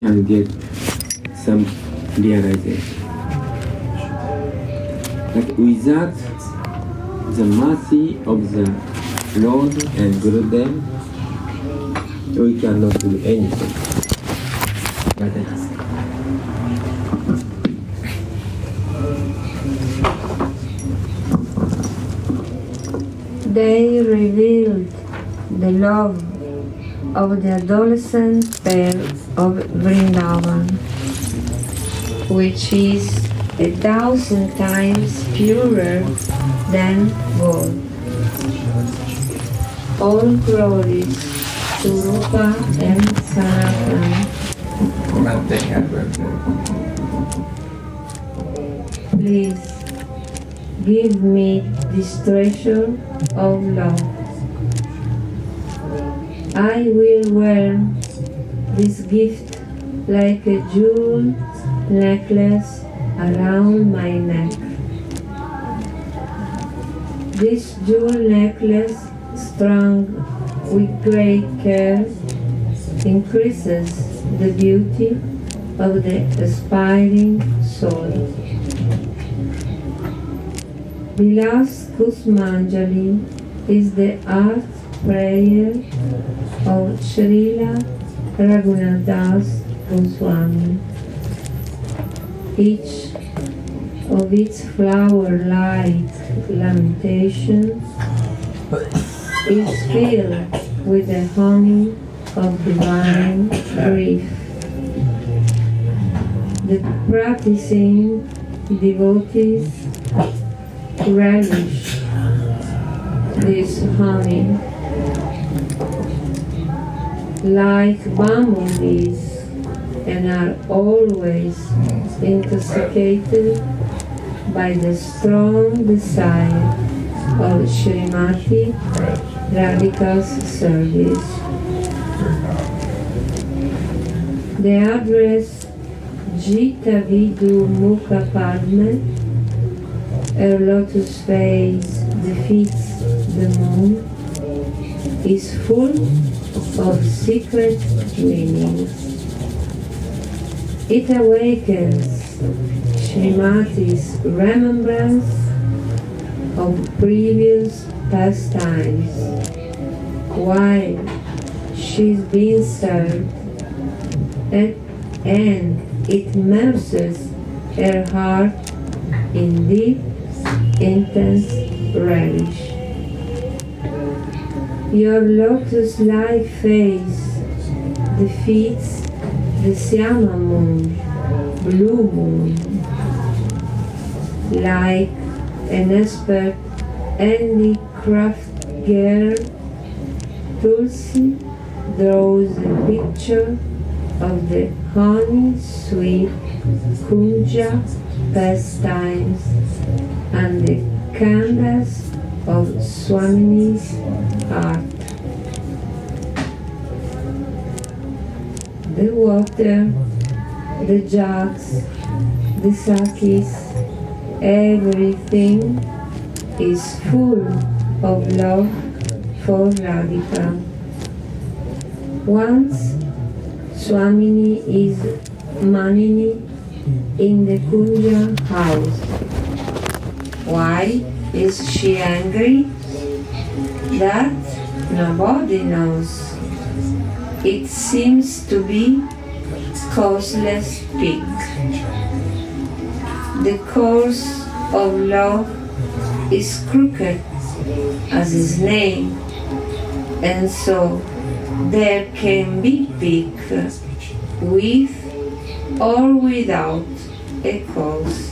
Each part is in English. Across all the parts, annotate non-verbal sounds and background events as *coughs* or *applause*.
can get some realization. But without the mercy of the Lord and Gurudev, we cannot do anything. But They revealed the love of the adolescent pair of Vrindavan, which is a thousand times purer than gold. All glories to Rupa and Sanatana. Please give me this treasure of love. I will wear this gift like a jewel necklace around my neck. This jewel necklace, strung with great care, increases the beauty of the aspiring soul. Last Kusumanjali is the art prayer of Srila Raghunath Das Goswami. Each of its flower-like lamentations is filled with the honey of divine grief. The practicing devotees relish this honey like bumblebees and are always intoxicated by the strong desire of Srimati Radhika's service. The address Jita Vidhu Mukha lotus face defeats the moon, is full of secret meanings. It awakens Srimati's remembrance of previous pastimes while she's being served and, and it immerses her heart in deep, intense relish. Your lotus-like face defeats the Syama moon, blue moon, like an expert handicraft girl. Tulsi draws a picture of the honey-sweet kunja pastimes and the canvas of Swami's heart. The water, the jugs, the sakhis, everything is full of love for Radhika. Once Swamini is Manini in the Kunja house. Why is she angry? That nobody knows. It seems to be causeless pique. The course of love is crooked as his name, and so there can be pique with or without a cause.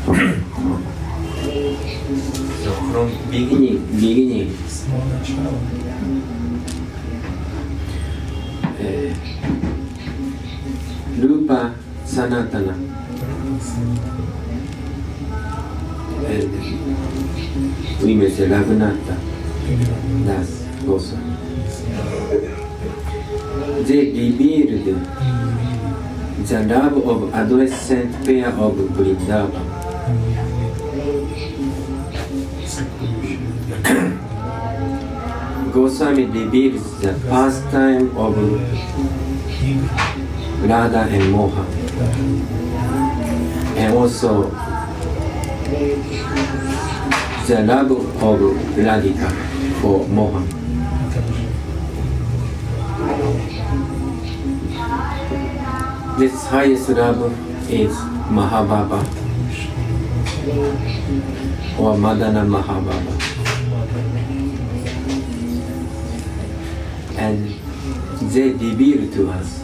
なんでそうこのビギニングビギニングえールーパ・サナタナえーウィメセ・ラグナッタダス・ゴーサ They revealed the love of adolescent pair of Vrindavan. Goswami reveals the pastime of Radha and Mohan, and also the love of Radhika for Mohan. This highest love is Mahabhava or Madana Mahabhava. They reveal to us.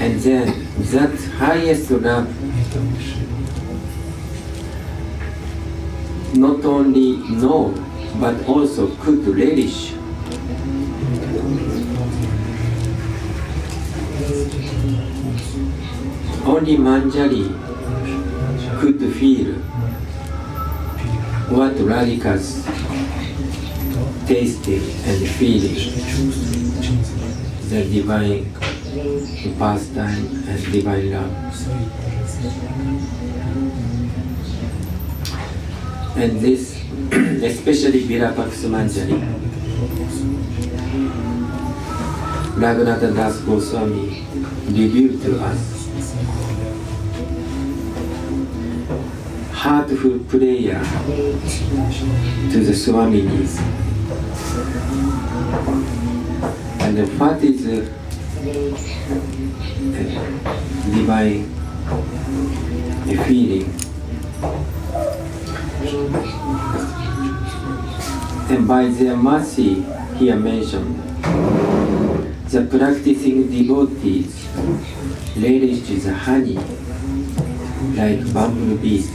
And then that highest love not only know but also could relish only Manjari could feel what Radhika's tasting and feeling the divine pastime and divine love. And this, *clears throat* especially Vilapa Kusumanjali, Raghunatha Das Goswami revealed to us heartful prayer to the Swaminis. And what is uh, divine feeling? And by their mercy, here mentioned, the practicing devotees relish the honey like bumblebees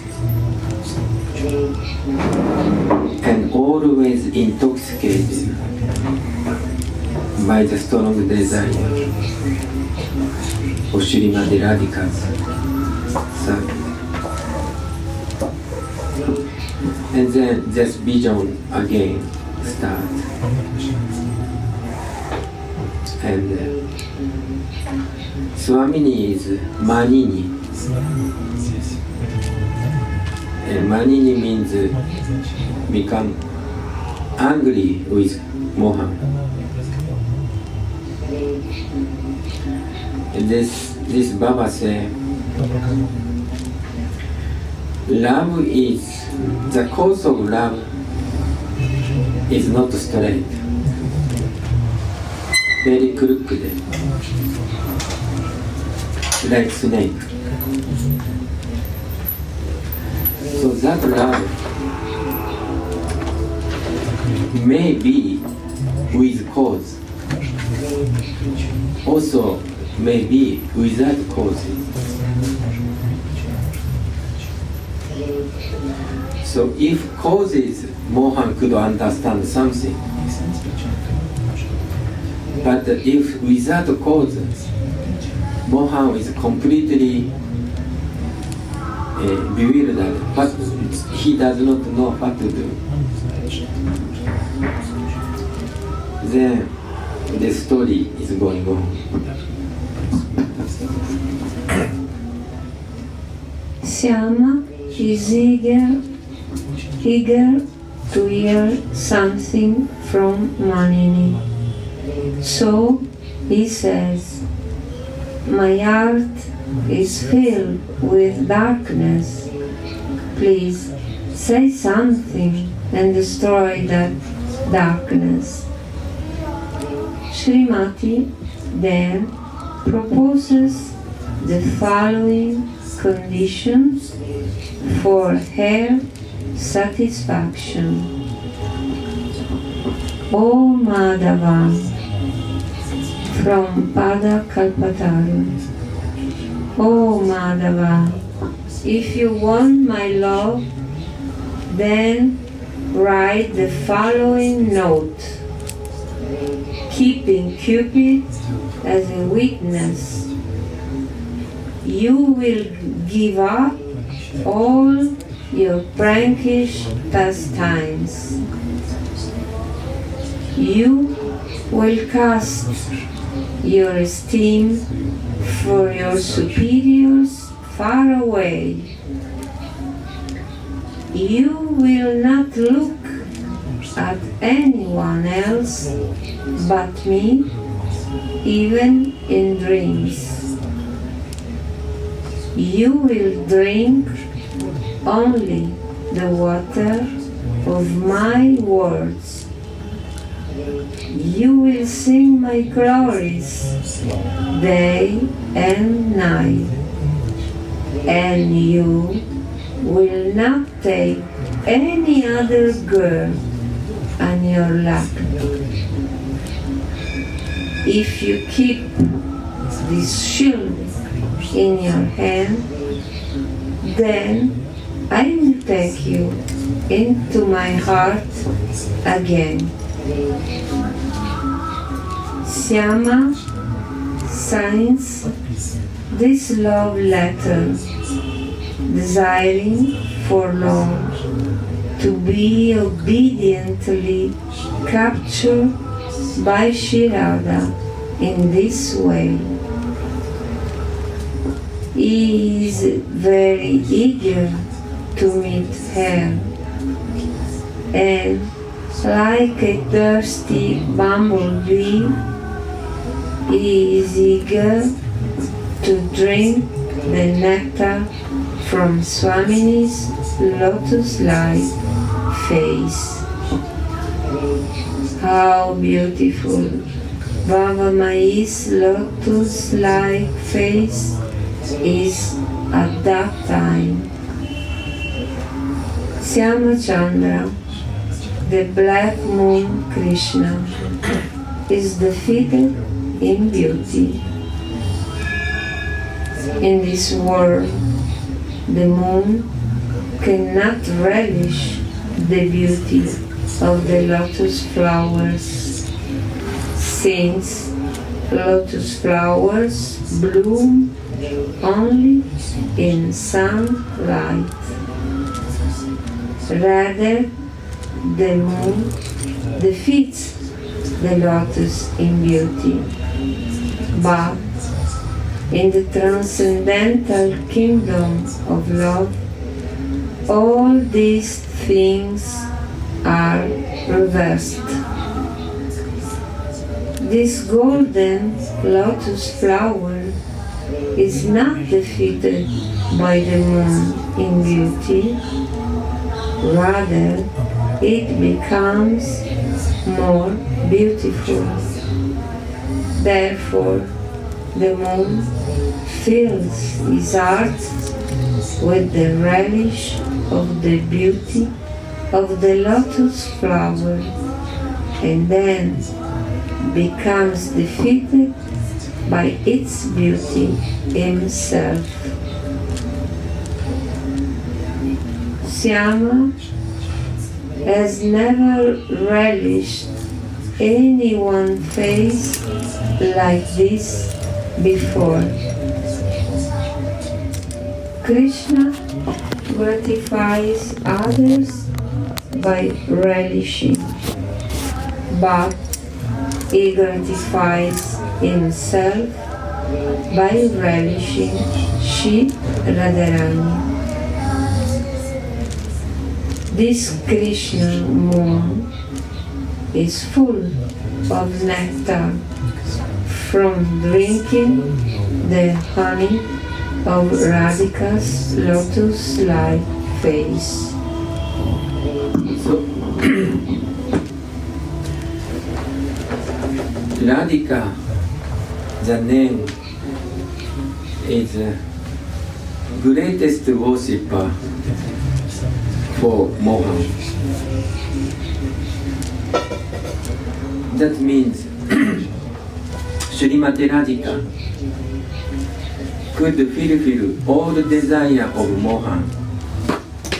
and always intoxicated by the strong desire for Srimati Radhika's service. And then this vision again starts. And uh, Swamini is Manini. And Manini means uh, become angry with Mohan. This this Baba said, love is the cause of love is not straight, very crooked, like snake. So that love may be with cause, also may be without causes. So if causes, Mohan could understand something. But if without causes, Mohan is completely uh, bewildered, but he does not know what to do. Then the story is going on. Syama is eager, eager to hear something from Manini. So he says, My heart is filled with darkness. Please say something and destroy that darkness. Srimati then proposes the following conditions for her satisfaction. O Madhava from Pada Kalpataru. O Madhava, if you want my love, then write the following note, keeping Cupid as a witness. You will give up all your prankish pastimes. You will cast your esteem for your superiors far away. you will not look at anyone else but me, even in dreams. You will drink only the water of my words. You will sing my glories day and night, and you will not take any other girl on your lap. If you keep this shield in your hand, then I will take you into my heart again. Syama signs this love letter, desiring for long to be obediently captured by Sri Radha in this way. He is very eager to meet her, and like a thirsty bumblebee, he is eager to drink the nectar from Swamini's lotus-like face. How beautiful Bhavamayi's lotus-like face is at that time. Chandra, the black moon Krishna, is defeated in beauty. In this world, the moon cannot relish the beauty of the lotus flowers, since lotus flowers bloom only in sunlight. Rather, the moon defeats the lotus in beauty, but in the transcendental kingdom of love, all these things are reversed. This golden lotus flower is not defeated by the moon in beauty, rather, it becomes more beautiful. Therefore, the moon fills his heart with the relish of the beauty of the lotus flower and then becomes defeated by its beauty himself. Syama has never relished anyone's face like this before. Krishna gratifies others by relishing, but he gratifies himself by relishing Shri Radharani. This Krishna moon is full of nectar from drinking the honey of Radhika's lotus-like face. Radhika, the name, is greatest worshipper for Mohan. That means *clears throat* Srimati Radhika could fulfill all the desire of Mohan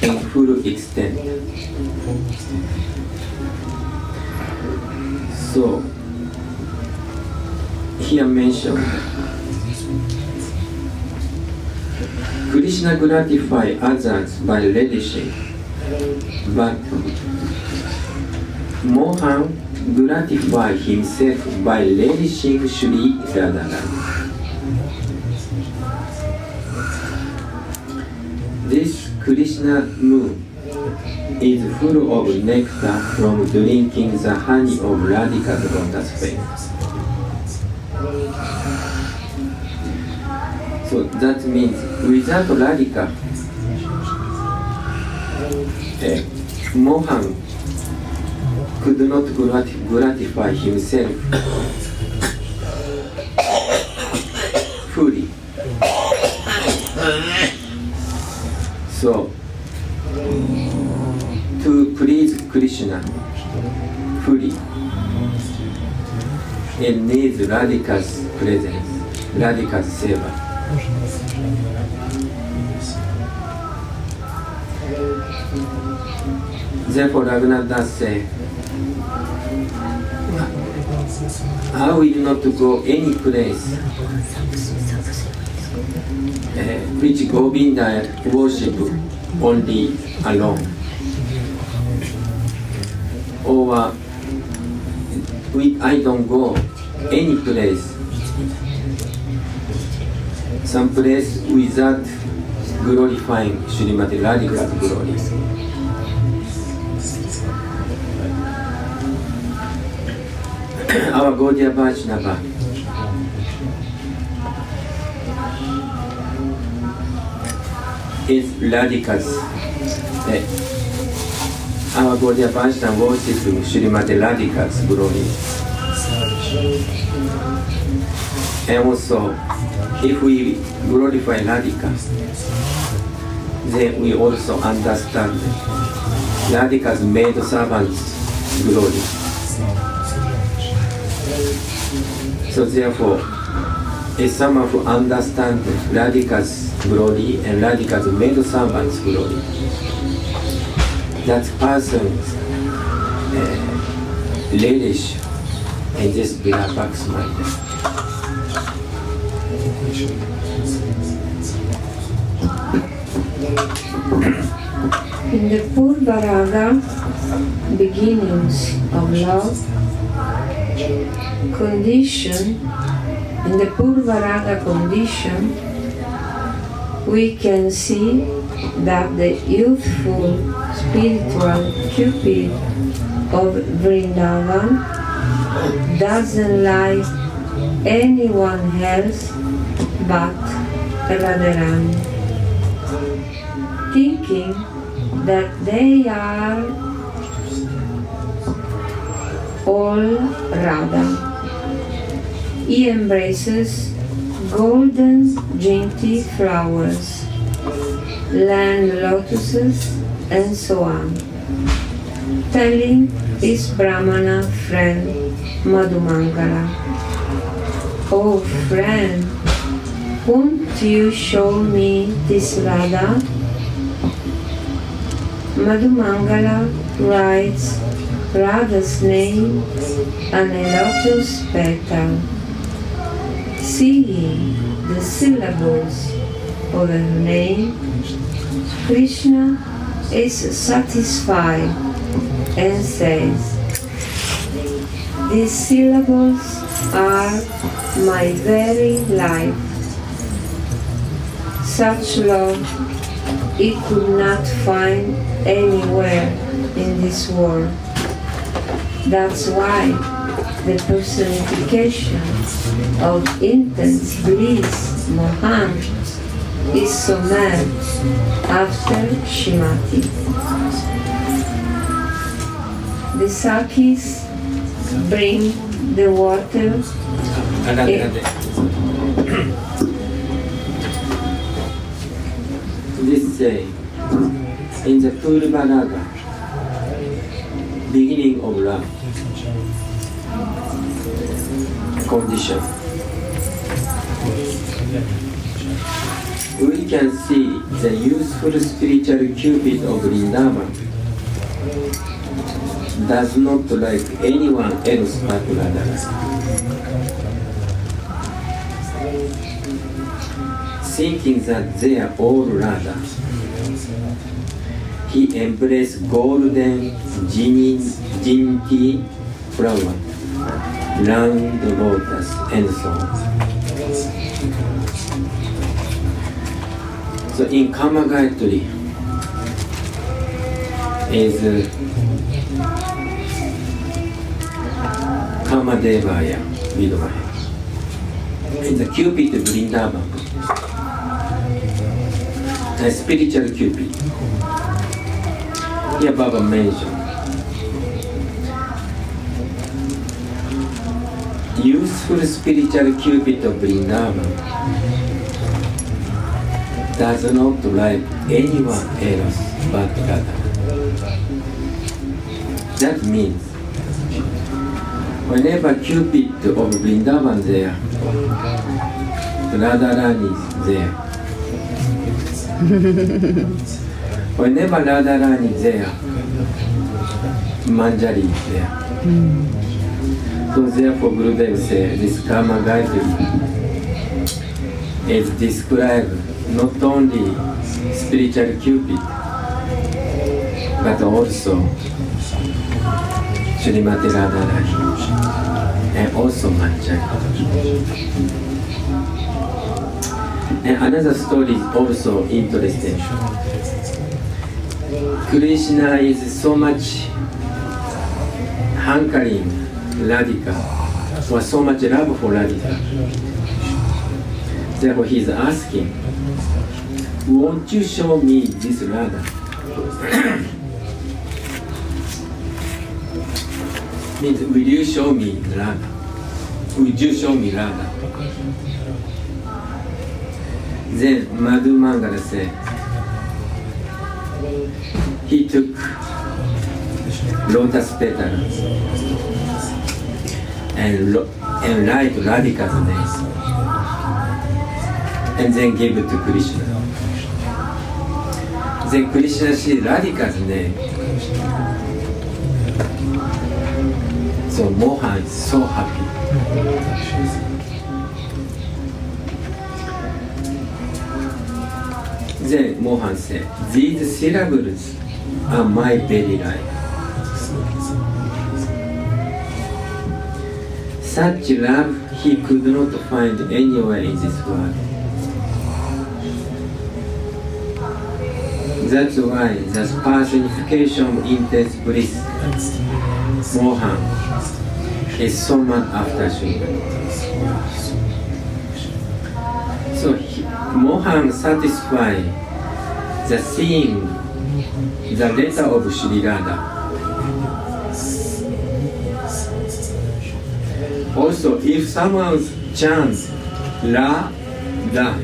in full extent. So, here mentioned, Krishna gratify others by relishing, but Mohan gratify himself by relishing Sri Radharani. This Krishna moon is full of nectar from drinking the honey of Radhika's lotus feet. So that means without Radhika, eh, Mohan could not grati- gratify himself fully. So, to please Krishna fully, it needs Radhika's presence, Radhika's seva. Therefore, Raghunath Das say, I will not go any place uh, which Govinda worship only alone. Or uh, we, I don't go. Any place, some place without glorifying Srimati Radhika's glory. Our Gaudiya Vaishnava is Radhika's eh. Our Gaudiya Vaishnava worship Srimati Radhika's glory. And also, if we glorify Radhika, then we also understand Radhika's maid servant's glory. So therefore, if someone who understands Radhika's glory and Radhika's maid servant's glory, that person uh, relish in this Bhak's mind. In the Purvaraga, beginnings of love, condition, in the Purvaraga condition, we can see that the youthful spiritual Cupid of Vrindavan doesn't like anyone else but Radharani thinking that they are all Radha. He embraces golden dainty flowers, land lotuses, and so on, telling his Brahmana friend Madhumangala, Oh friend, won't you show me this Radha? Madhumangala writes Radha's name on a lotus petal. Seeing the syllables of her name, Krishna is satisfied and says, These syllables are my very life. Such love he could not find anywhere in this world. That's why the personification of intense bliss, Mohan, is so mad. After Srimati. The Sakhis bring the water. Radhe, Radhe. Eh. this say in the Purvaraga, beginning of love. Condition, we can see the useful spiritual Cupid of Vrindavan does not like anyone else but Radharani. thinking that they are all Radha. He embraced golden dainty flower, round lotus, and so on. So in Karma Gayatri, is Kamadevaya Vidvaya. It's a Cupid Vrindavan. A spiritual Cupid. Here Baba mentioned. Useful spiritual Cupid of Vrindavan does not like anyone else but Radha. That means whenever Cupid of Vrindavan there, Radharani is there. whenever Radharani is there, Manjari is there. So therefore Gurudev said this Karma Gayatri is described not only spiritual Cupid, but also Srimati Radharani and also Manjari. And another story is also interesting. Krishna is so much hankering Radhika, or so much love for Radhika. Therefore, he is asking, Won't you show me this Radha? Means, will you show me Radha? Would you show me Radha? Then Madhu Mangala said, he took lotus petals and, ro- and write Radhika's name and then gave it to Krishna. Then Krishna see Radhika's name. So Mohan is so happy. Then Mohan said, These syllables are my very life. Such love he could not find anywhere in this world. That's why the personification in this bliss, Mohan, is so much after Srimati. So Mohan satisfied the seeing the letter of Sri Radha. Also, if someone chants La, La,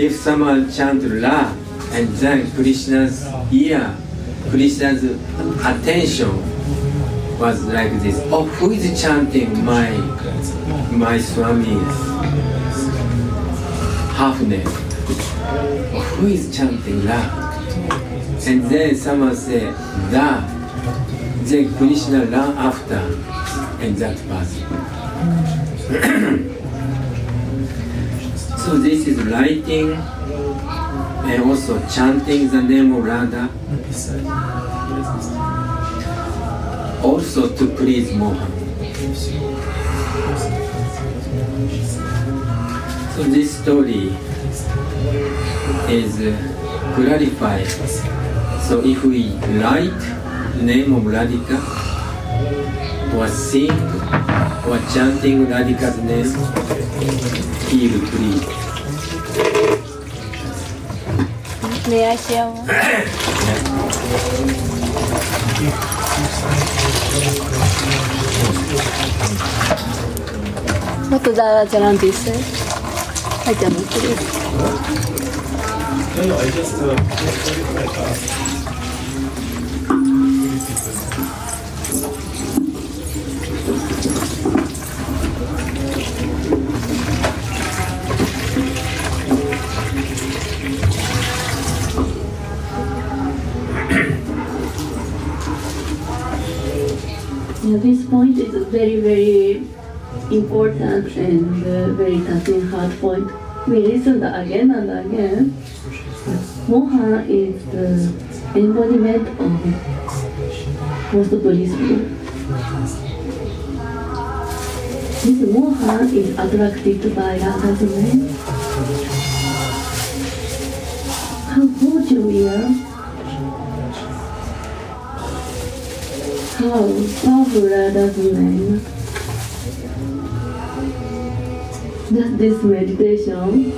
if someone chants La, and then Krishna's ear, Krishna's attention was like this. Oh, who is chanting my my Swami's half name? Oh, who is chanting La? And then someone say La. Then Krishna run after, and that person. *clears throat* so this is writing and also chanting the name of Radha, also to please Mohan. So this story is uh, clarified. So if we write the name of Radhika or sing or chanting Radhika's name, he will please. お願いしよう。What does Jalanti say? I don't know. No, no, I just uh, Yeah, this point is a very, very important and uh, very touching hard point. We listened again and again. Moha is the embodiment of most blissful. This Moha is attracted by Radha's name. How fortunate we are powerful Radha's name. That this meditation,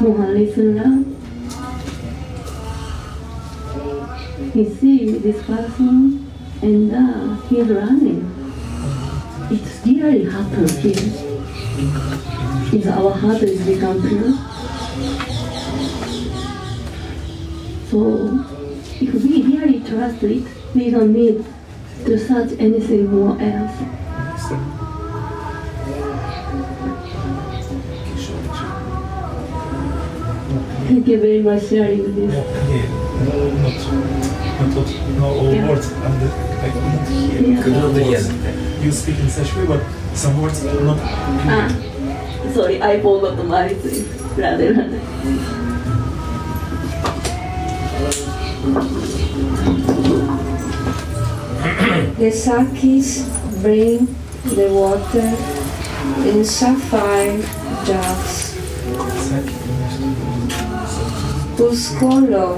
Mohan listener, he see this person and uh, he's running. It's really happens here. If our heart is become pure. So if we really trust it, we don't need to search anything more else. Thank you very much sharing this. Yeah, no, not, not, what- no all Yeah. words. And I couldn't hear. Yeah. Could not hear words. You speak in such way, but some words do not. Ah, sorry, I forgot my thing. The Sakhis bring the water in sapphire jars, whose color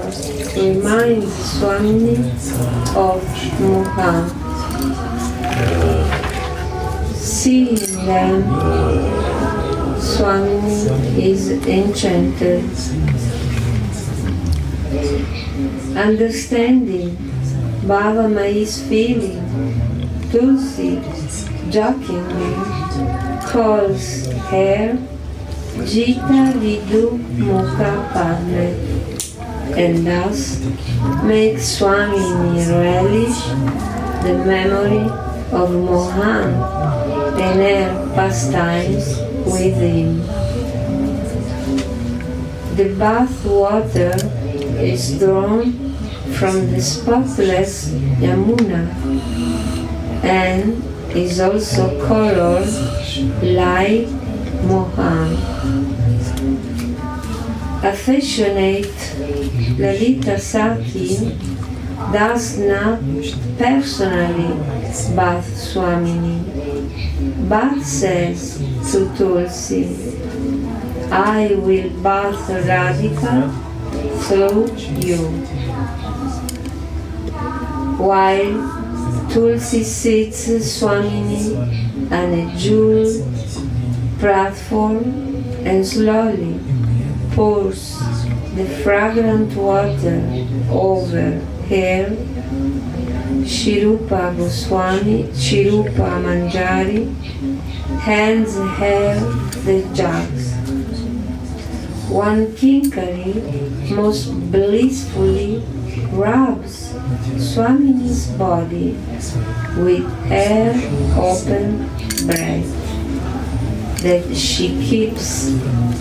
reminds Swami of Mohan. Seeing them, Swami is enchanted. Understanding Bhavamayi's feeling, Tulsi jokingly calls her Jita Vidhu Mukha Padme and thus makes Swami relish the memory of Mohan and her pastimes with him. The bath water is drawn from the spotless Yamuna and is also colored like Mohan. Affectionate Lalita Sakhi does not personally bath Swamini, but says to Tulsi, I will bath Radhika through you. While Tulsi sits Swamini on a jewel platform and slowly pours the fragrant water over her, Sri Rupa Goswami, Sri Rupa Manjari hands her the jugs. One kinkari most blissfully rubs Swamini's body with her open breast that she keeps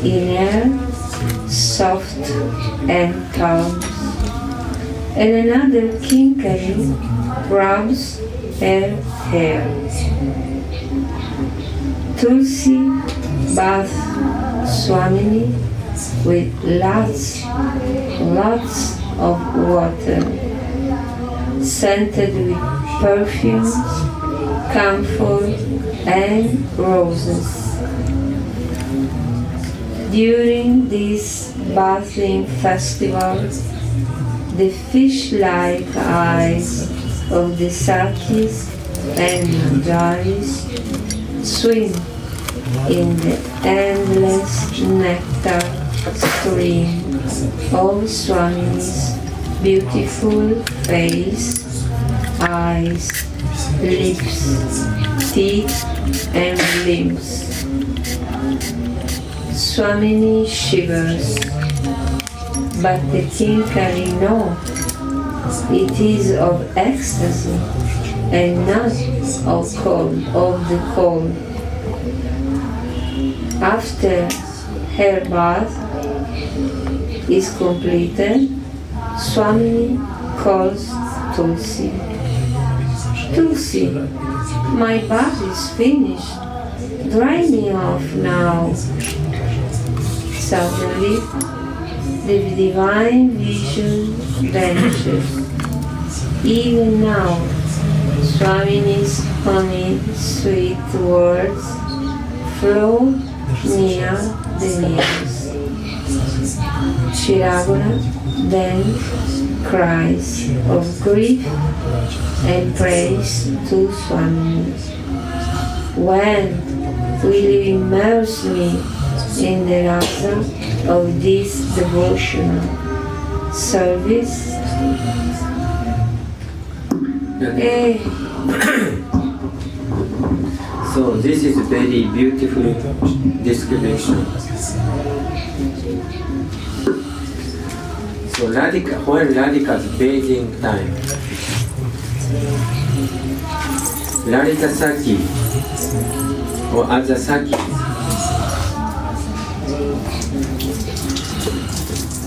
in air soft and calm. And another kinkari rubs her hair. Tulsi bath Swamini with lots, lots of water, scented with perfumes, camphor, and roses. During this bathing festival, the fish-like eyes of the Sakhis and Manjaris swim in the endless nectar stream of Swami's beautiful face, eyes, lips, teeth, and limbs. Swamini shivers, but the Kinkari know it is of ecstasy and not of cold of the cold. After her bath is completed, Swamini calls Tulsi. Tulsi, my bath is finished. Dry me off now. Suddenly, the divine vision vanishes. Even now, Swamini's honey sweet words flow near the ears. Shiraguna then cries of grief and praise to Swami. When will you immerse me in the rasa of this devotional service? Eh, *coughs* So this is very beautiful description. So Radhika, when Radhika's bathing time, Radhika Saki or other Saki,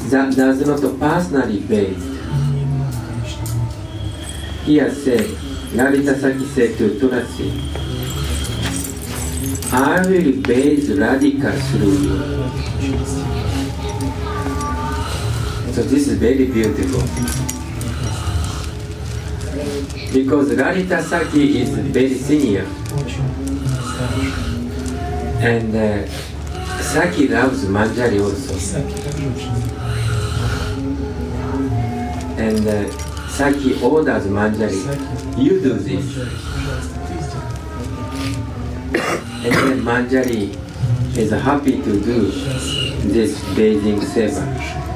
that does not personally bathe. Here said, Radhika Saki said to Tulasi, I will bathe Radhika through you. So this is very beautiful. Because Radhika Sakhi is very senior and uh, Sakhi loves Manjari also. And uh, Sakhi orders Manjari, you do this. And then Manjari is happy to do this bathing seva.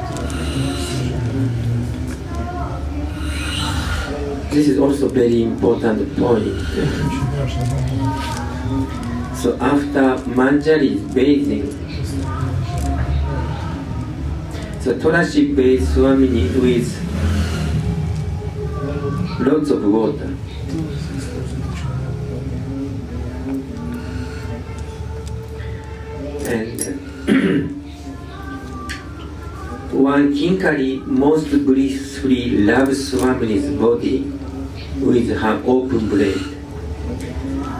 This is also very important point. So after Manjari is bathing, so Tulasi bathes Swamini with lots of water. And *coughs* one Kinkari most blissfully loves Swamini's body with her open blade.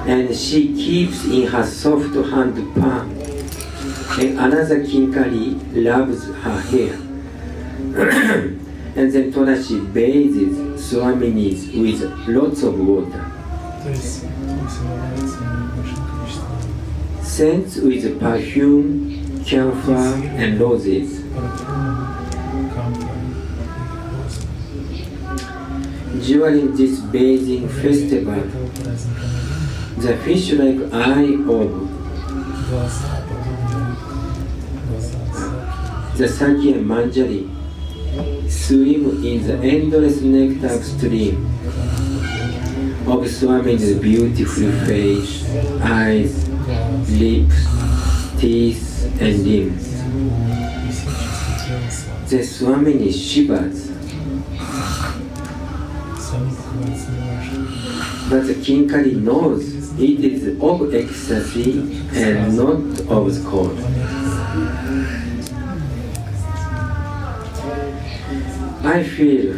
And she keeps in her soft hand palm. And another kinkari loves her hair. *clears throat* and then Tulasi bathes Swaminis with lots of water. Scents with perfume, camphor, and roses. During this bathing festival, the fish like eye of the Sakhi and manjari. Swim in the endless nectar stream. Of Swami's beautiful face, eyes, lips, teeth, and limbs. The Swami shivers But the kinkari knows it is of ecstasy and not of cold. I feel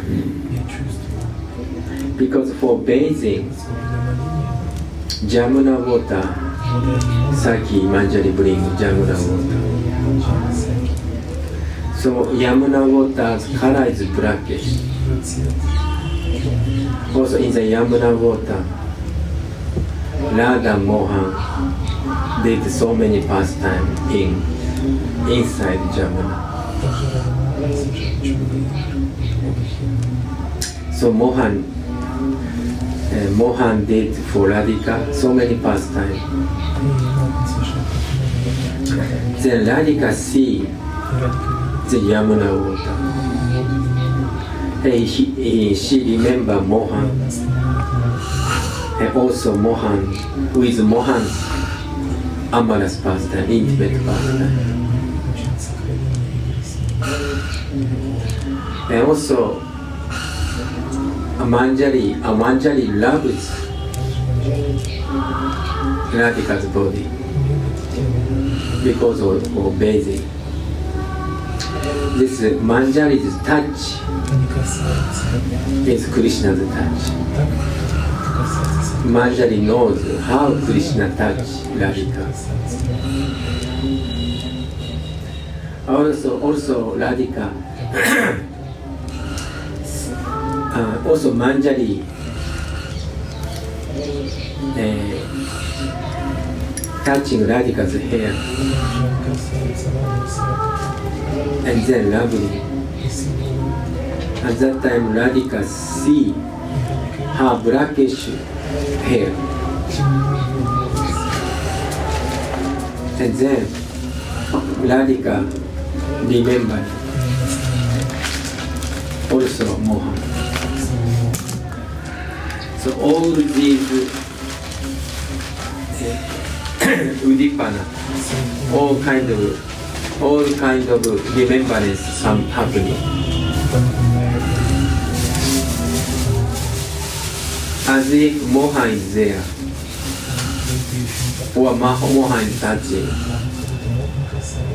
because for bathing, Jamuna water, Sakhi Manjari bring Jamuna water. So Yamuna water's color is blackish also in the Yamuna water, Radha Mohan did so many pastime in inside Yamuna. So Mohan, uh, Mohan did for Radhika so many pastime. Then Radhika see the Yamuna water. And he, he, she remember Mohan and also Mohan with Mohan amorous pastime, intimate pastime. And also Manjari, Manjari loves Radhika's body because of, of bathing. This Manjari's touch with Krishna's touch. Manjari knows how Krishna touch Radhika. Also, also Radhika, uh, also Manjari, uh, touching Radhika's hair and then loving. At that time, Radhika see her blackish hair. And then Radhika remembered also Mohan. So all these eh, Udipana, all kind of all kind of remembrance some happening. As if Mohan is there, or Ma- Mohan is touching.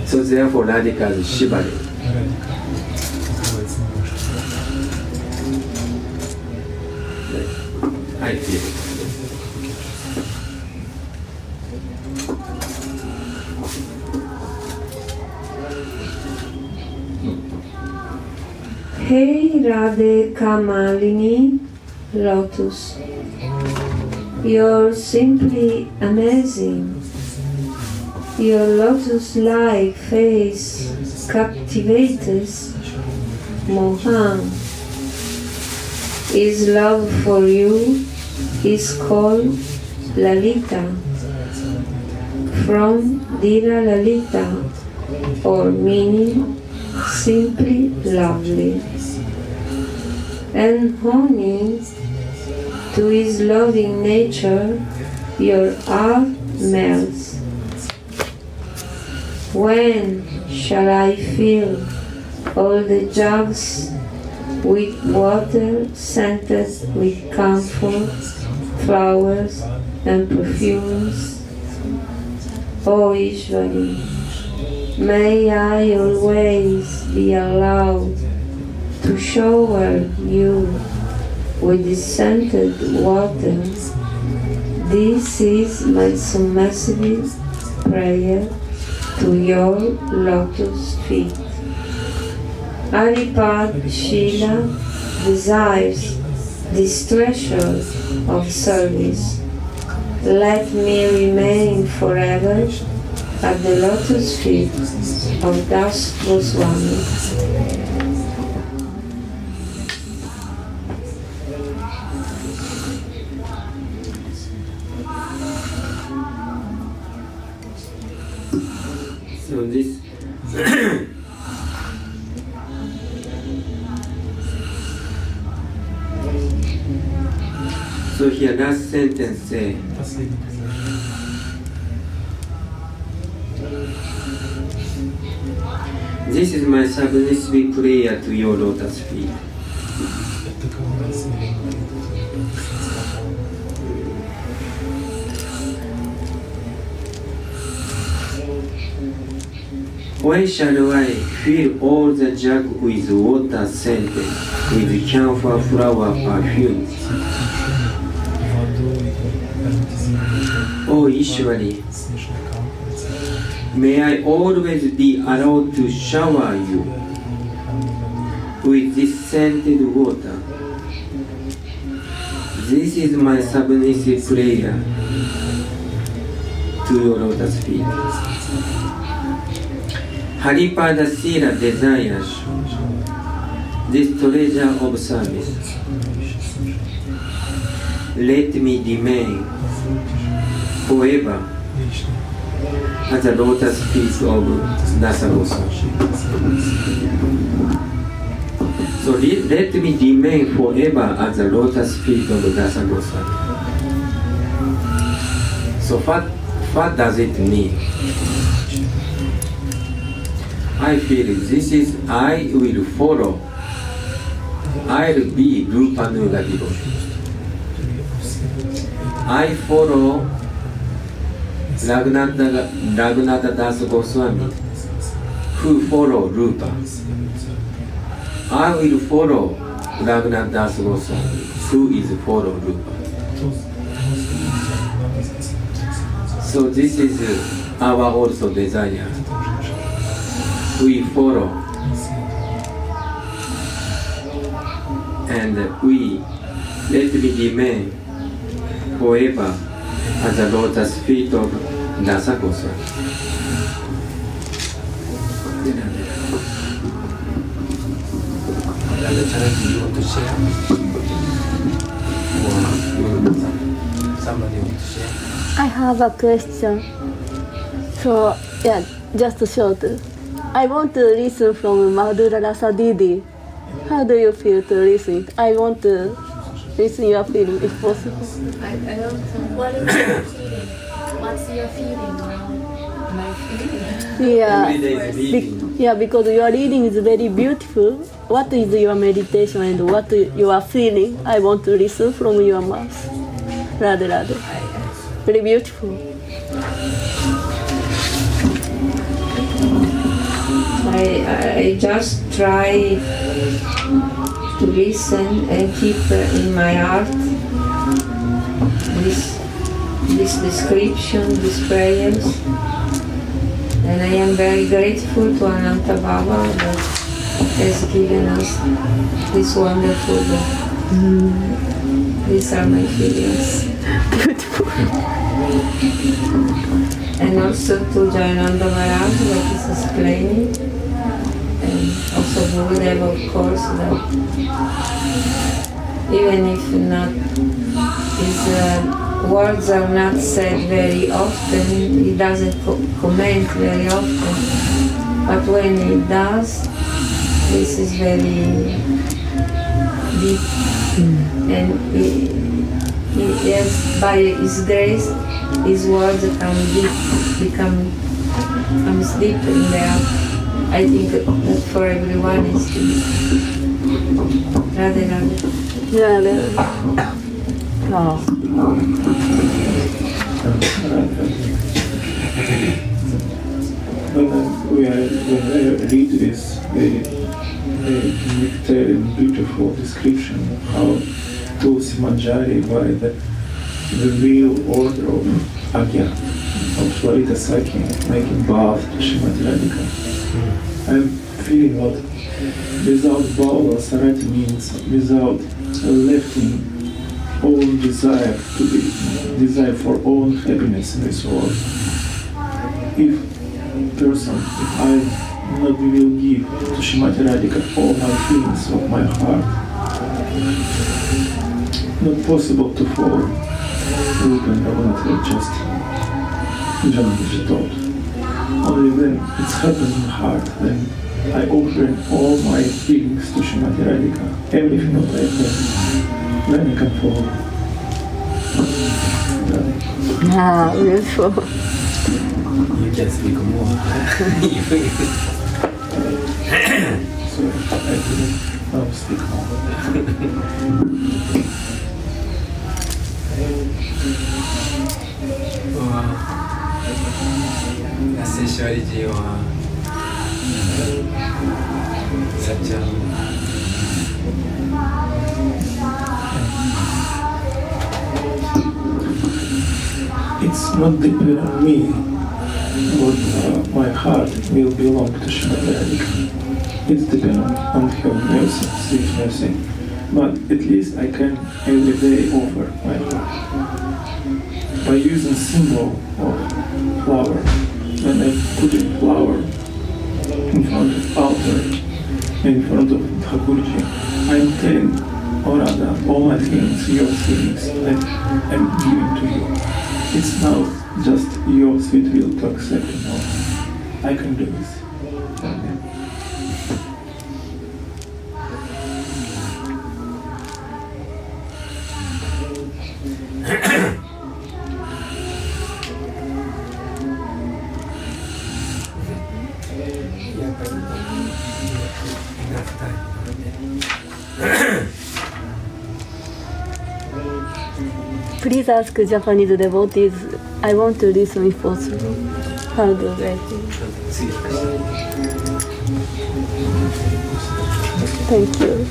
So therefore Radhika is shivering. I feel. Hey Radhe Kamalini Lotus, you're simply amazing. Your lotus-like face captivates Mohan. His love for you is called Lalita from Dhira Lalita or meaning simply lovely. And honing to his loving nature, your heart melts. When shall I fill all the jugs with water scented with camphor, flowers, and perfumes? O Ishvari, may I always be allowed to shower you with the scented water. This is my submissive prayer to your lotus feet. Haripada Sila desires this treasure of service. Let me remain forever at the lotus feet of Das Goswami. mencionar sentence. This is my submissive prayer to your lotus feet. Why shall I fill all the jug with water scented, with camphor flower perfumes? naturally. May I always be allowed to shower you with this scented water. This is my submissive prayer to your lotus feet. Haripada Sila desires this treasure of service. Let me remain forever at the lotus feet of Dasa Goswami. So let me remain forever at the lotus feet of Dasa Goswami. So what, what does it mean? I feel this is I will follow. I'll be Rupanuga devotee. I follow Raghunatha, Raghunatha Das Goswami who follow Rupa. I will follow Raghunath Das Goswami, who is follow Rupa. So this is our also desire. We follow and we let me remain forever at the lotus feet of Dasa Goswami. other challenge you want to share? Or you want somebody want? I have a question. So, yeah, just short. I want to listen from Madhura Rasa Didi. How do you feel to listen? I want to listen your feeling if possible. I, I don't know. What is your feeling? What's your feeling now? My feeling? Yeah. Every day is Be- yeah, because your reading is very beautiful. What is your meditation and what you are feeling? I want to listen from your mouth. Rather, rather. Very beautiful. I, I just try to listen and keep in my heart this, this description, these prayers. And I am very grateful to Ananta Baba that has given us this wonderful book. These are my feelings. and also to Jayananda Maharaj that is explaining and also Gurudev of course that even if not is uh, words are not said very often he doesn't co- comment very often but when he does this is very deep and he, he has by his grace his words come deep become comes deep in there I think that for everyone is deep. Radhe Radhe. Yeah, yeah. Oh. Oh. When I, when I, when I read this very, very nectarian, beautiful description of how Tulsi Manjari by the, the real order of Agya, of Lalita Sakhi, making bath to Shrimati Radhika, I'm feeling what without Bala Sarati means without lifting own desire to be, desire for own happiness in this world. If person, if I not will give to Shrimati Radhika all my feelings of my heart, not possible to follow Rupa and Raghunath just taught. Only when it's happened in heart, then I offer all my feelings to Shrimati Radhika, everything of I have, then I can follow. Ah, beautiful. You can speak more. so I didn't um, speak more. お、wow. あ、セシュアリティは。It's not depend on me, but uh, my heart will belong to Shrimati It's depend on, her mercy, sweet mercy. But at least I can every day offer my heart. By using symbol of flower, and I put a flower in front of altar, in front of Thakurji, I'm telling, or rather, all my feelings, your I, I'm giving to you. It's now just your sweet will to accept it now. I can do this. Ask Japanese devotees. I want to listen if possible. How do feel? Thank you.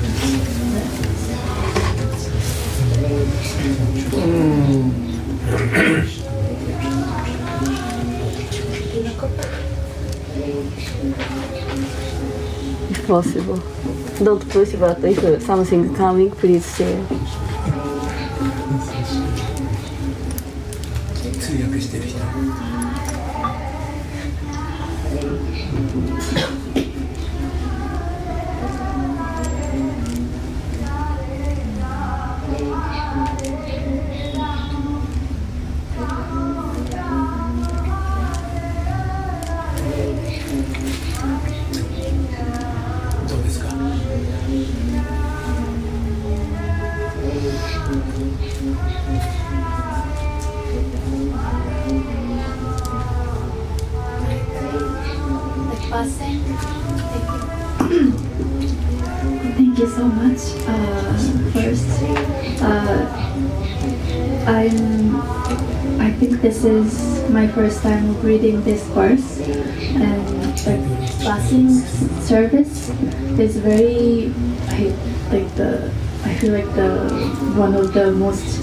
If possible. Don't push, but if something coming, please share. So much. Uh, first, uh, I'm. I think this is my first time reading this verse, and the blessing service is very. I like the. I feel like the one of the most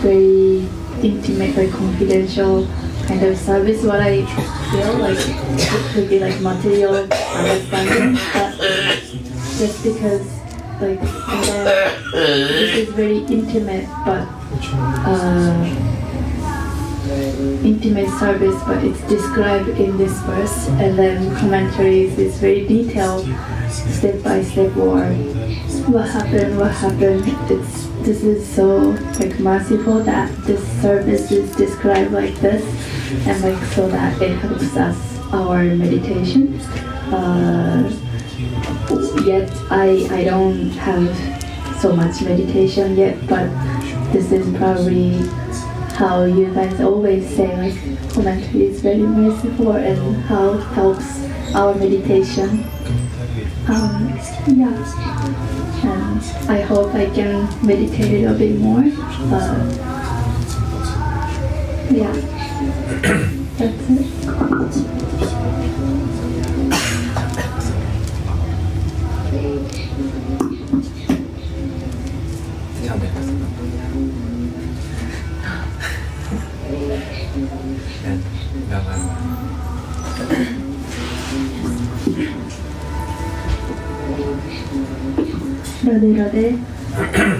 very intimate, like confidential kind of service. What I feel like it could be like material understanding, but just because like this is very intimate but uh, intimate service but it's described in this verse and then commentaries is very detailed step by step or what happened what happened. It's this is so like merciful that this service is described like this and like so that it helps us our meditation. Uh, yet I, I don't have so much meditation yet, but this is probably how you guys always say like commentary is very merciful and how it helps our meditation. Um, yeah, and I hope I can meditate a little bit more. Uh, yeah, *clears throat* that's it. *coughs* Radhe.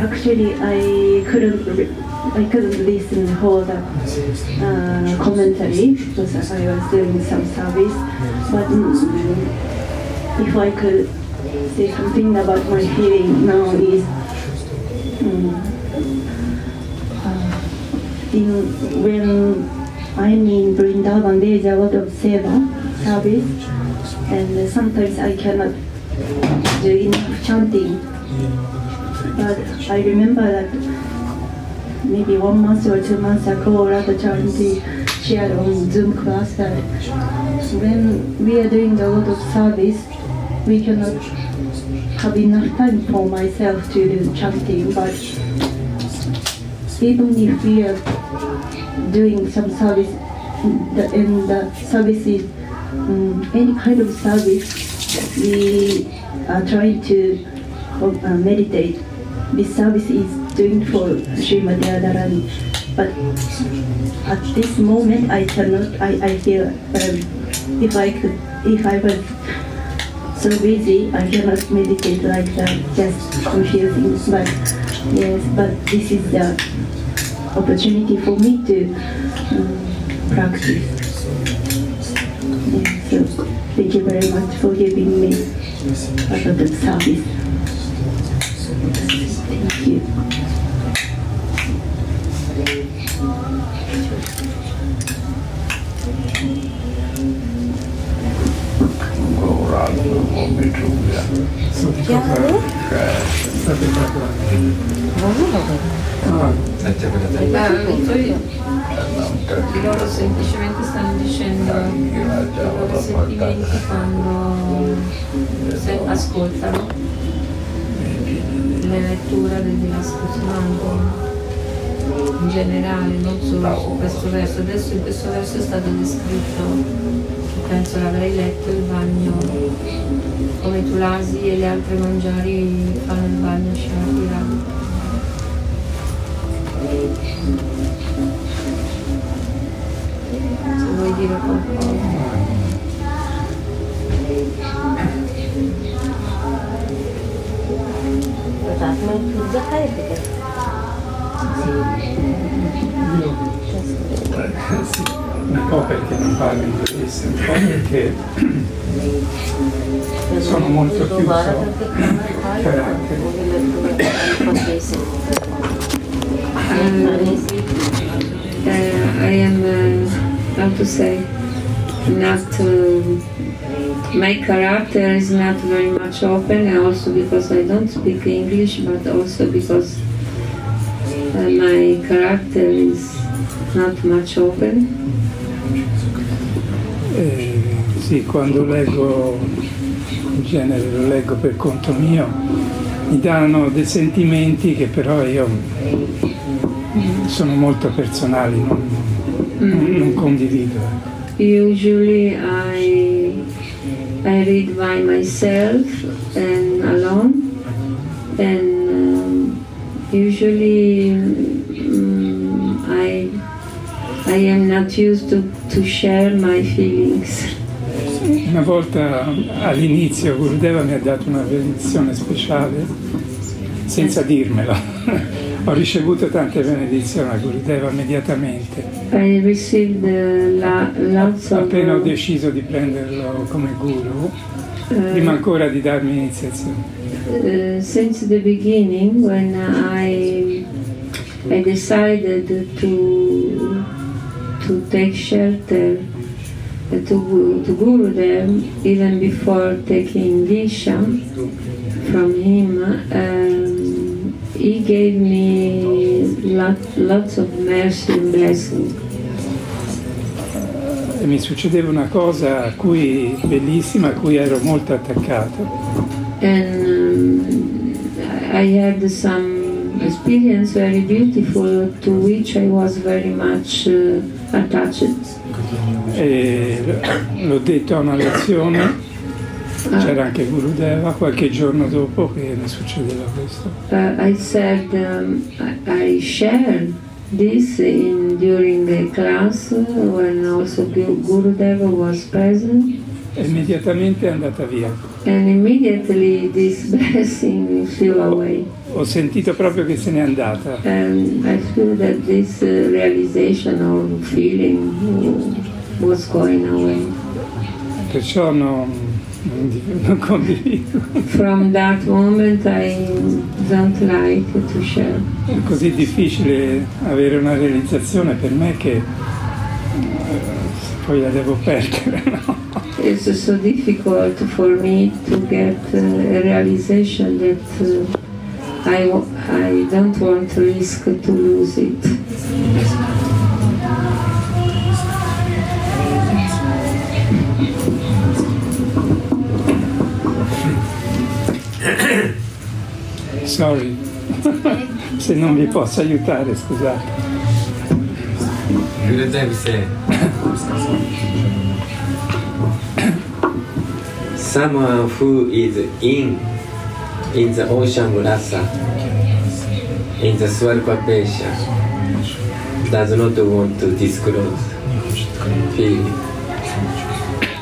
Actually, I couldn't I couldn't listen for the uh, commentary because I was doing some service. But mm, if I could say something about my feeling now is mm, uh, in, when I'm in Vrindavan, there is a lot of seva service, and uh, sometimes I cannot do enough chanting. But I remember that maybe one month or two months ago, Radha Charanti shared on Zoom class that when we are doing a lot of service, we cannot have enough time for myself to do chanting. But even if we are doing some service, the, and the services, um, any kind of service, we are trying to uh, meditate. This service is doing for Srimati Radharani. But at this moment, I cannot, I, I feel um, if I could, if I was so busy, I cannot meditate like that, just confusing. But yes, but this is the opportunity for me to um, practice. Yeah, so thank you very much for giving me a lot of service. Thank you. Eh, poi loro semplicemente stanno dicendo i loro sentimenti quando se ascoltano le letture del Vilascosmando in generale, non solo su questo verso. Adesso in questo verso è stato descritto, penso l'avrei letto, il bagno, come Tulasi e le altre mangiari fanno il bagno a qualquer que não paga interesse, qualquer que sono molto chiuso carattere uh, I am, uh, how to say, not uh, my character is not very much open, also because I don't speak English, but also because uh, my character is not much open. E sì, quando leggo, in genere lo leggo per conto mio, mi danno dei sentimenti che però io sono molto personali, non, non, non condivido. Usually I I read by myself and alone, and um, usually um, I I am not used to, to share my feelings. Una volta all'inizio Gurudeva mi ha dato una benedizione speciale senza dirmelo. Ho ricevuto tante benedizioni a Gurudeva immediatamente. I received uh, la- Appena ho deciso di prenderlo come guru, prima ancora di darmi iniziazione. uh, since the beginning when I I decided to to take shelter uh, to to Gurudev even before taking Disha from him um, he gave me lot, lots of mercy and blessing E mi succedeva una cosa a cui, bellissima a cui ero molto attaccato. and um, I had some experience very beautiful to which I was very much uh, attached. E l'ho detto a una lezione, c'era anche Gurudeva qualche giorno dopo che mi succedeva questo. Uh, I said um, I, I shared this in during the class uh, when also Gu- Gurudeva was present, E immediatamente è andata via. and immediately this *laughs* blessing flew away. Ho sentito proprio che se n'è andata. And I feel that this uh, realization or feeling uh, was going away. Perciò non, non di- non condivido. From that moment, I don't like to share. È così difficile avere una realizzazione per me che eh, poi la devo perdere. *laughs* no? It's so difficult for me to get a realization that uh, I, I don't want to risk to lose it. Sorry, *laughs* se non vi posso aiutare, scusate. Gurudev said, someone who is in in the ocean rasa, in the Swarkapesha, does not want to disclose feeling.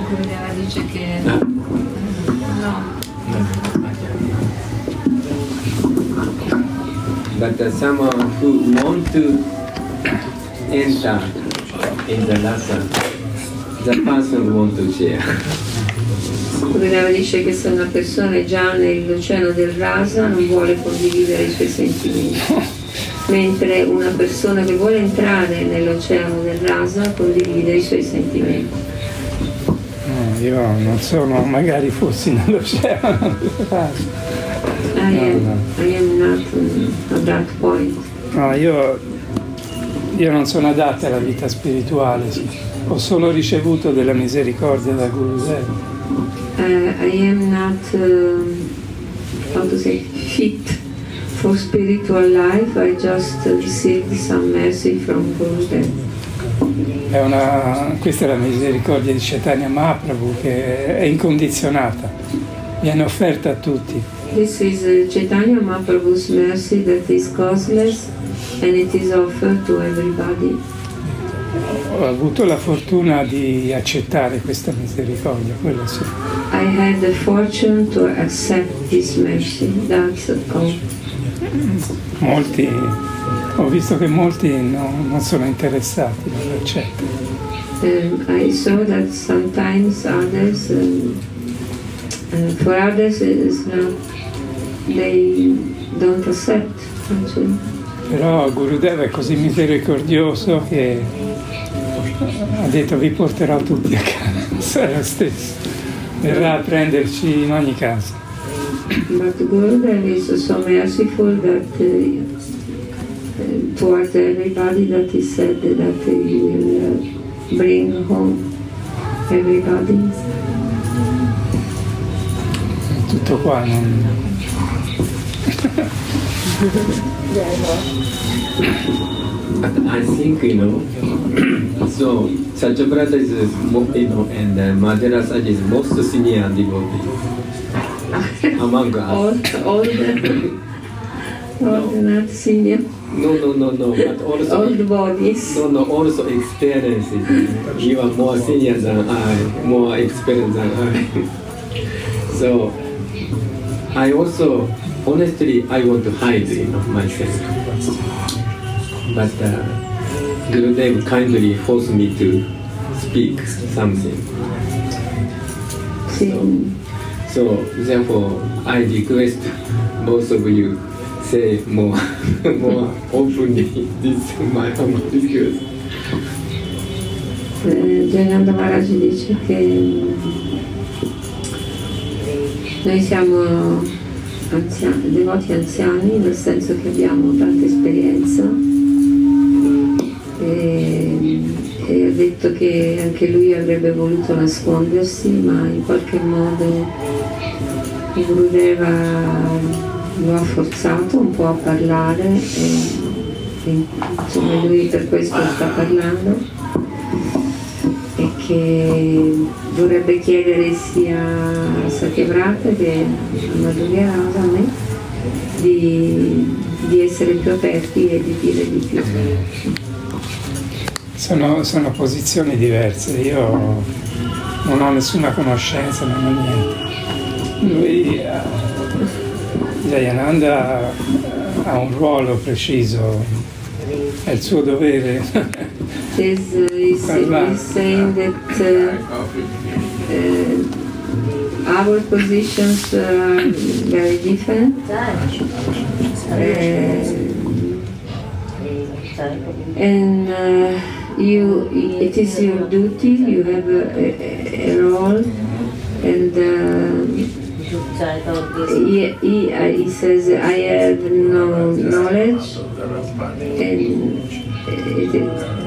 Gurudeva dice che But uh, someone who want to enter in the rasa, the person want to share. Gurudeva dice che se una persona è già nell'oceano del rasa non vuole condividere i suoi sentimenti, mentre una persona che vuole entrare nell'oceano del rasa condivide i suoi sentimenti. No, io non sono, magari fossi nell'oceano. I am, I am not at that point. No, io, io non sono adatta alla vita spirituale, ho solo ricevuto della misericordia da Gurudeva. Uh, I am not, um, how to say, fit for spiritual life. I just received some mercy from Gurudev. È una- questa è la misericordia di Chaitanya Mahaprabhu che è incondizionata, viene offerta a tutti. This is uh, Chaitanya Mahaprabhu's mercy that is causeless and it is offered to everybody. Ho avuto la fortuna di accettare questa misericordia, quello sì. I had the fortune to accept this mercy. That's all. Molti, ho visto che molti non, non sono interessati, non lo accettano. Um, I saw that sometimes others, um, uh, for others, it is not, don't accept actually. Però Gurudeva è così misericordioso che ha detto vi porterò tutti a casa, è lo stesso. Verrà a prenderci in ogni caso. But Gurudev is so merciful that uh, uh, toward everybody that he said that he will uh, bring home everybody. Tutto qua non... I think, you know, so Satyavrata is, you know, and uh, Madhura Saji is most senior devotee among All, us. all the, all the not senior, No, no, no, no, but also, all the bodies. no, no, also experiences. You are more senior than I, more experienced than I. *laughs* so, I also, honestly, I want to hide, you know, myself. But uh, Gurudev kindly forced me to speak something. See, So therefore, I request both of you say more, *laughs* more openly this my eh, Jayananda Maharaj dice che noi siamo anziani, devoti anziani, nel senso che abbiamo tanta esperienza. E, e ha detto che anche lui avrebbe voluto nascondersi, ma in qualche modo Gurudeva lo ha forzato un po' a parlare e, e insomma lui per questo sta parlando che vorrebbe chiedere sia a Satyavrata che a Madhurya Rasa a me di, di essere più aperti e di dire di più. Sono, sono posizioni diverse, io non ho nessuna conoscenza, non ho niente. Lui, eh, Jayananda ha un ruolo preciso, è il suo dovere. He's, uh, saying that uh, uh, our positions are very different. Uh, and uh, you, it is your duty, you have a, a, a role, and uh, he, he, uh, he says, I have no knowledge, and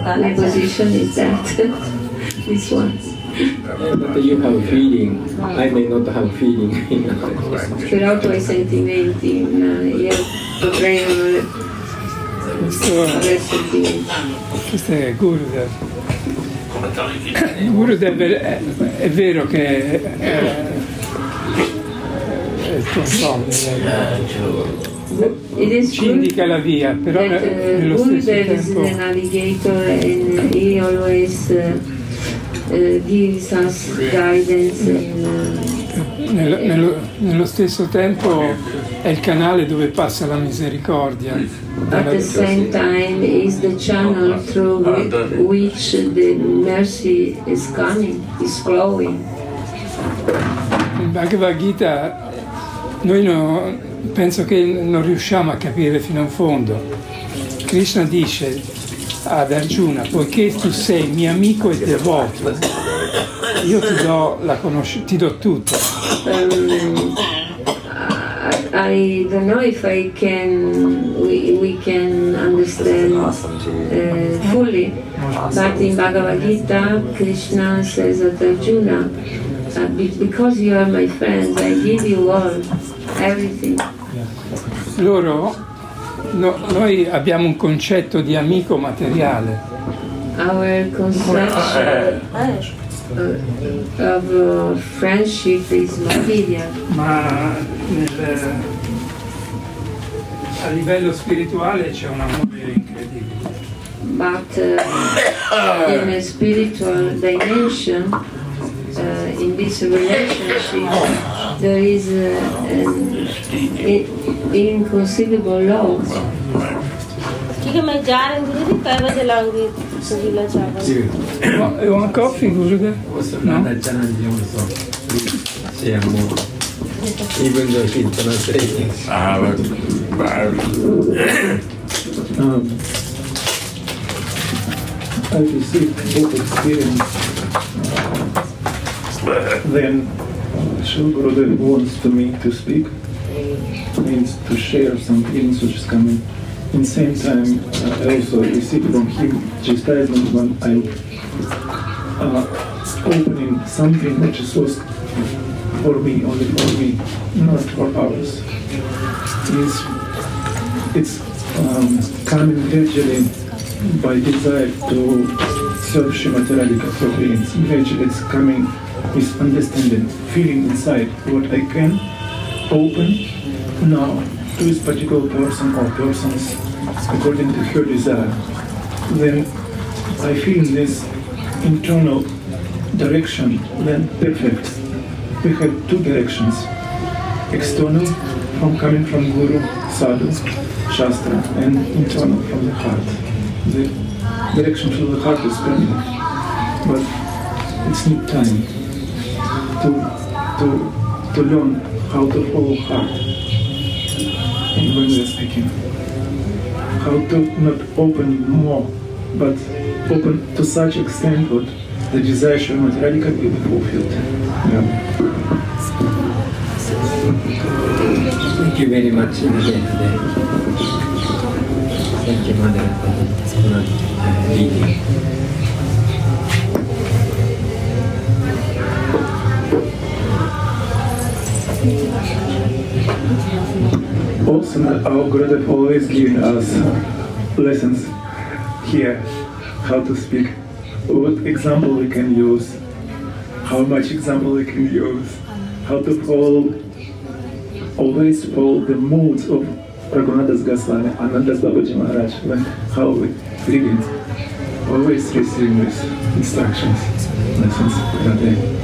uh, my position is that, *laughs* this one. But you have feeling, I may not have feeling. Però tu hai sentimenti, ma io potrei non Questo, aver sentimenti. questo è Gurudev. *coughs* Gurudev è, è vero che è, il It is ci indica la via, però uh, nello stesso tempo the navigator and he always uh, uh, gives us guidance and uh, Nello, nello- nello stesso tempo è il canale dove passa la misericordia. at the same time is the channel through whi- which the mercy is coming, is flowing. In Bhagavad Gita noi no- penso che non riusciamo a capire fino in fondo. Krishna dice ad Arjuna, poiché tu sei mio amico e devoto, io ti do, la conosc- ti do tutto. um, I, don't know if I can we, we can understand uh, fully, but in Bhagavad Gita, Krishna says that Arjuna, uh, be- because you are my friends, I give you all, everything. Loro, no- noi abbiamo un concetto di amico materiale, Our conception uh, of uh, friendship is material, ma nel- a livello spirituale c'è un amore incredibile. but uh, in a spiritual dimension, uh, in this relationship, there is uh, an in- inconceivable love. ठीक है मैं जा रही हूँ गुरु जी कै बजे लाऊंगी सुजीला चावल Ma- You want coffee, Gurudev? Also, No? another challenge also. Please share more. Even though he's translating. Um, I received both experience. Then Shri Gurudev wants to me to speak, means to share some feelings which is coming in same time, uh, I also received from him chastisement when I'm uh, opening something which is supposed for me, only for me, not for others. It's, it's um, coming gradually by desire to serve Srimati Radhika for beings. Gradually it's coming with understanding, feeling inside what I can open now to this particular person or persons according to her desire. Then I feel this internal direction, then perfect. We have two directions. External, from coming from Guru, Sadhu, Shastra, and internal from the heart. The direction from the heart is permanent, but it's need time to, to learn how to follow heart and when we are speaking. How to not open more, but open to such extent that the desire should not radically be fulfilled. Yeah. Thank you very much again today. Thank you, Mother, for the reading. Also, our Gurudev always giving us lessons here, how to speak, what example we can use, how much example we can use, how to follow, always follow the moods of Raghunatha Dasa Goswami, Ananta Das Babaji Maharaj, how we living, always receiving these instructions, lessons per.